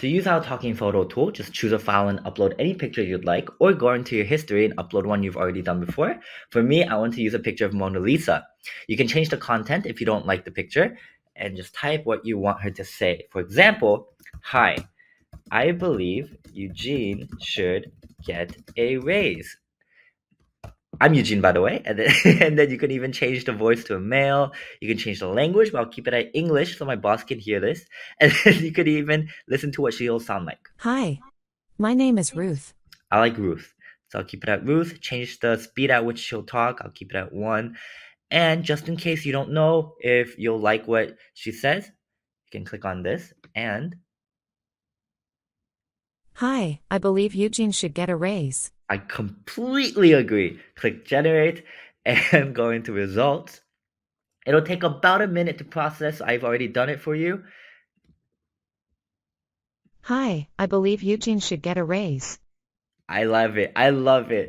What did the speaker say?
To use our talking photo tool, just choose a file and upload any picture you'd like, or go into your history and upload one you've already done before. For me, I want to use a picture of Mona Lisa. You can change the content if you don't like the picture, and just type what you want her to say. For example, hi, I believe Eugene should get a raise. I'm Eugene, by the way, and then, and then you can even change the voice to a male. You can change the language, but I'll keep it at English so my boss can hear this. And then you could even listen to what she'll sound like. Hi, my name is Ruth. I like Ruth, so I'll keep it at Ruth. Change the speed at which she'll talk. I'll keep it at one. And just in case you don't know if you'll like what she says, you can click on this and Hi, I believe Eugene should get a raise. I completely agree. Click generate and go into results. It'll take about a minute to process. I've already done it for you. Hi, I believe Eugene should get a raise. I love it. I love it.